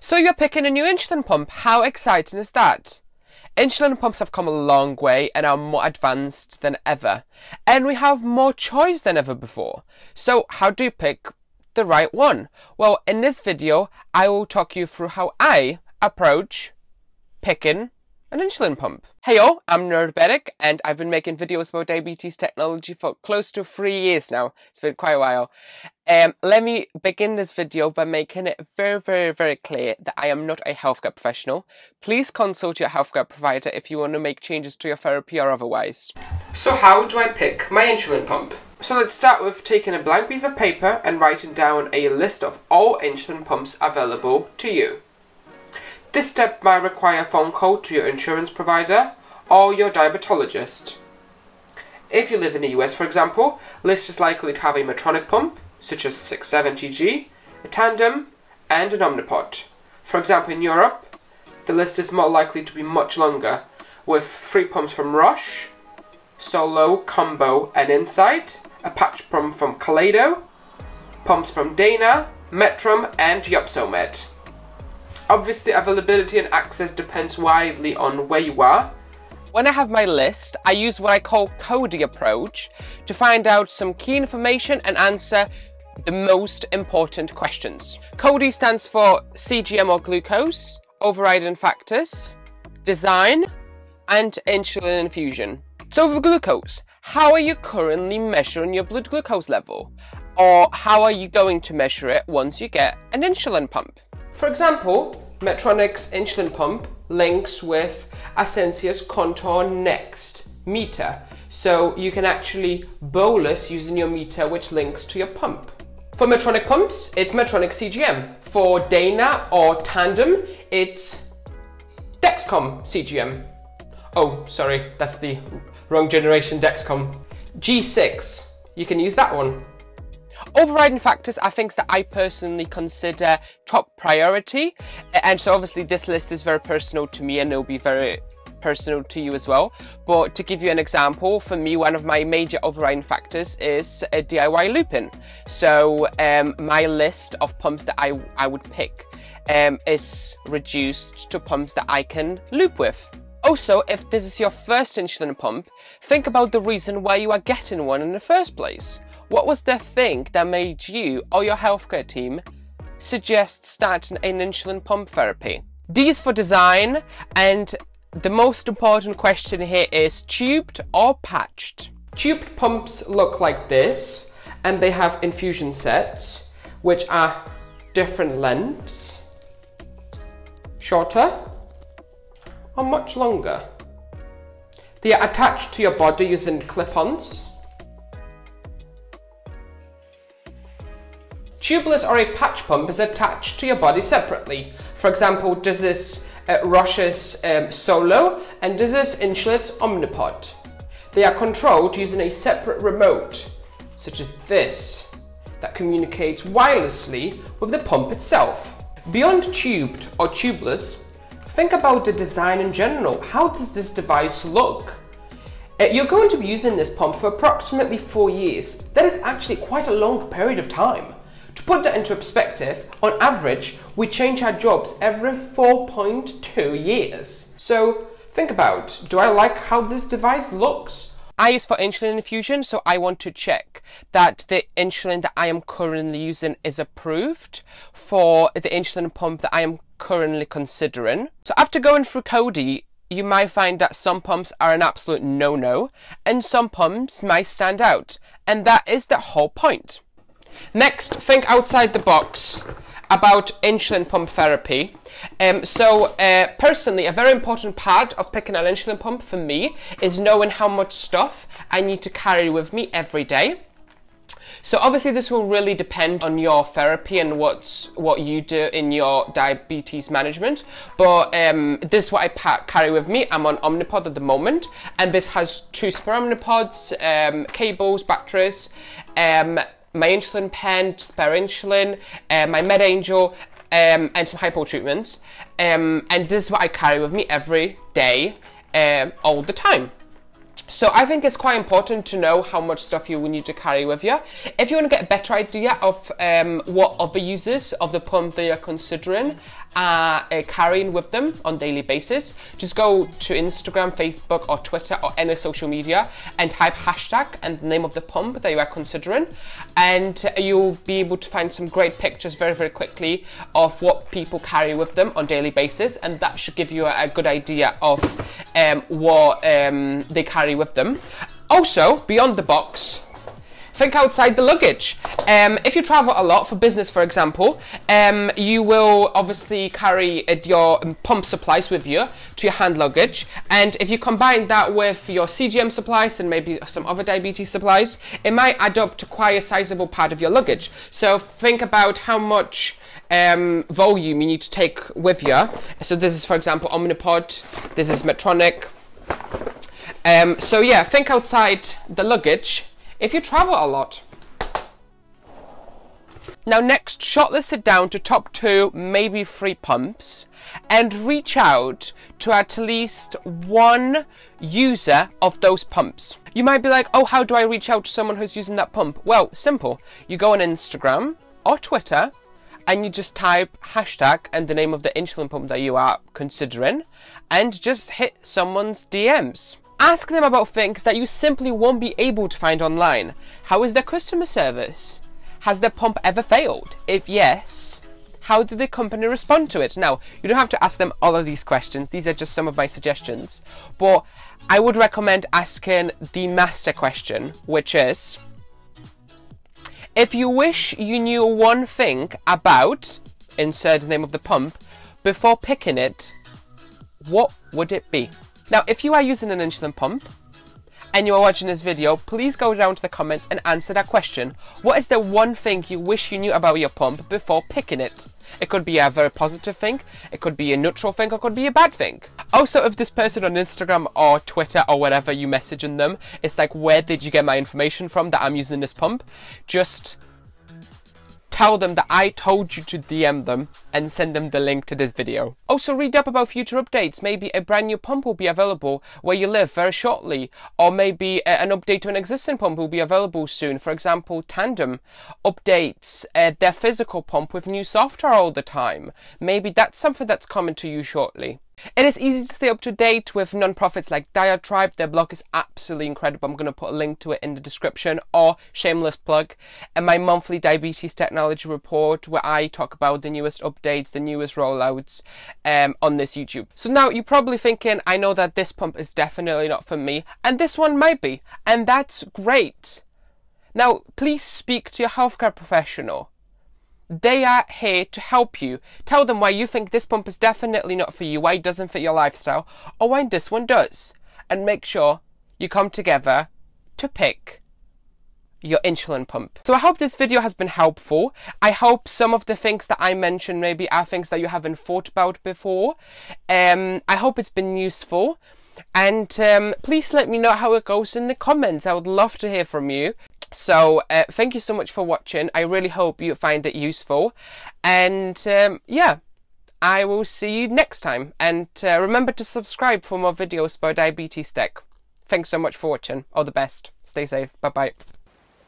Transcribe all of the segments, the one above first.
So you're picking a new insulin pump. How exciting is that? Insulin pumps have come a long way and are more advanced than ever. And we have more choice than ever before. So how do you pick the right one? Well, in this video, I will talk you through how I approach picking an insulin pump. Hey yo, I'm Nerdabetic and I've been making videos about diabetes technology for close to three years now. It's been quite a while. Um, let me begin this video by making it very, very, very clear that I am not a healthcare professional. Please consult your healthcare provider if you want to make changes to your therapy or otherwise. So how do I pick my insulin pump? So let's start with taking a blank piece of paper and writing down a list of all insulin pumps available to you. This step might require a phone call to your insurance provider or your diabetologist. If you live in the US, for example, list is likely to have a Medtronic pump, such as 670G, a Tandem, and an Omnipod. For example, in Europe, the list is more likely to be much longer, with three pumps from Roche, Solo, Combo, and Insight, a patch pump from Kaleido, pumps from Dana, Medtrum, and Ypsomed. Obviously, availability and access depends widely on where you are. When I have my list, I use what I call CODI approach to find out some key information and answer the most important questions. CODI stands for CGM or glucose, overriding factors, design, and insulin infusion. So for glucose, how are you currently measuring your blood glucose level? Or how are you going to measure it once you get an insulin pump? For example, Medtronic's insulin pump links with Ascensia's Contour Next meter. So you can actually bolus using your meter which links to your pump. For Medtronic pumps, it's Medtronic CGM. For Dana or Tandem, it's Dexcom CGM. Oh, sorry, that's the wrong generation Dexcom. G6, you can use that one. Overriding factors are things that I personally consider top priority. And so obviously this list is very personal to me and it'll be very personal to you as well. But to give you an example, for me, one of my major overriding factors is a DIY looping. So um, my list of pumps that I, I would pick um, is reduced to pumps that I can loop with. Also, if this is your first insulin pump, think about the reason why you are getting one in the first place. What was the thing that made you or your healthcare team suggest starting an insulin pump therapy? D is for design, and the most important question here is tubed or patched? Tubed pumps look like this, and they have infusion sets, which are different lengths, shorter or much longer. They are attached to your body using clip-ons Tubeless or a patch pump is attached to your body separately. For example, this uh, Roche's um, Solo and this Insulet's Omnipod. They are controlled using a separate remote, such as this, that communicates wirelessly with the pump itself. Beyond tubed or tubeless, think about the design in general. How does this device look? Uh, you're going to be using this pump for approximately four years. That is actually quite a long period of time. To put that into perspective, on average, we change our jobs every 4.2 years. So think about, do I like how this device looks? I use for insulin infusion, so I want to check that the insulin that I am currently using is approved for the insulin pump that I am currently considering. So after going through CODI, you might find that some pumps are an absolute no-no, and some pumps might stand out, and that is the whole point. Next, think outside the box about insulin pump therapy. Um, so, uh, personally, a very important part of picking an insulin pump for me is knowing how much stuff I need to carry with me every day. So obviously this will really depend on your therapy and what's what you do in your diabetes management. But um, this is what I carry with me. I'm on Omnipod at the moment, and this has two spare Omnipods, um, cables, batteries, um, my insulin pen, spare insulin, uh, my MedAngel, um, and some hypo treatments. Um, and this is what I carry with me every day, um, all the time. So I think it's quite important to know how much stuff you will need to carry with you. If you want to get a better idea of um, what other users of the pump they are considering uh, uh, carrying with them on daily basis, just go to Instagram, Facebook or Twitter or any social media and type hashtag and the name of the pump that you are considering. And you'll be able to find some great pictures very very quickly of what people carry with them on daily basis. And that should give you a, a good idea of um, what um, they carry with them. Also, beyond the box, think outside the luggage. Um, if you travel a lot for business, for example, um, you will obviously carry uh, your pump supplies with you to your hand luggage. And if you combine that with your CGM supplies and maybe some other diabetes supplies, it might add up to quite a sizable part of your luggage. So think about how much um, volume you need to take with you. So this is, for example, Omnipod. This is Medtronic. Um, so yeah, think outside the luggage if you travel a lot. Now next, shortlist it down to top two, maybe three pumps and reach out to at least one user of those pumps. You might be like, oh, how do I reach out to someone who's using that pump? Well, simple. You go on Instagram or Twitter and you just type hashtag and the name of the insulin pump that you are considering and just hit someone's DMs. Ask them about things that you simply won't be able to find online. How is their customer service? Has their pump ever failed? If yes, how did the company respond to it? Now, you don't have to ask them all of these questions, these are just some of my suggestions. But I would recommend asking the master question, which is if you wish you knew one thing about, insert the name of the pump, before picking it, what would it be? Now, if you are using an insulin pump and you are watching this video, please go down to the comments and answer that question. What is the one thing you wish you knew about your pump before picking it? It could be a very positive thing, it could be a neutral thing, or it could be a bad thing. Also, if this person on Instagram or Twitter or whatever you messaging them, it's like, where did you get my information from that I'm using this pump? Just tell them that I told you to DM them and send them the link to this video. Also read up about future updates. Maybe a brand new pump will be available where you live very shortly. Or maybe an update to an existing pump will be available soon. For example, Tandem updates uh, their physical pump with new software all the time. Maybe that's something that's coming to you shortly. It is easy to stay up to date with non-profits like Diatribe. Their blog is absolutely incredible. I'm going to put a link to it in the description or shameless plug. And my monthly diabetes technology report where I talk about the newest updates, the newest rollouts um, on this YouTube. So now you're probably thinking, I know that this pump is definitely not for me and this one might be. And that's great. Now, please speak to your healthcare professional. They are here to help you. Tell them why you think this pump is definitely not for you, why it doesn't fit your lifestyle, or why this one does. And make sure you come together to pick your insulin pump. So I hope this video has been helpful. I hope some of the things that I mentioned maybe are things that you haven't thought about before. Um, I hope it's been useful. And um, please let me know how it goes in the comments. I would love to hear from you. So uh, thank you so much for watching. I really hope you find it useful. And um, yeah, I will see you next time. And uh, remember to subscribe for more videos about diabetes tech. Thanks so much for watching. All the best. Stay safe. Bye bye.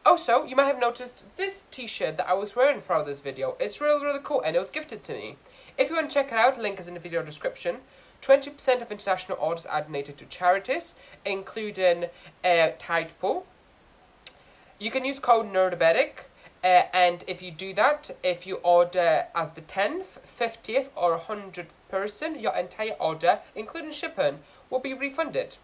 Also, you might have noticed this t-shirt that I was wearing for this video. It's really, really cool and it was gifted to me. If you want to check it out, link is in the video description. 20% of international orders are donated to charities, including uh, Tidepool, you can use code NERDABETIC. uh, and if you do that, if you order as the 10th, 50th, or 100th person, your entire order, including shipping, will be refunded.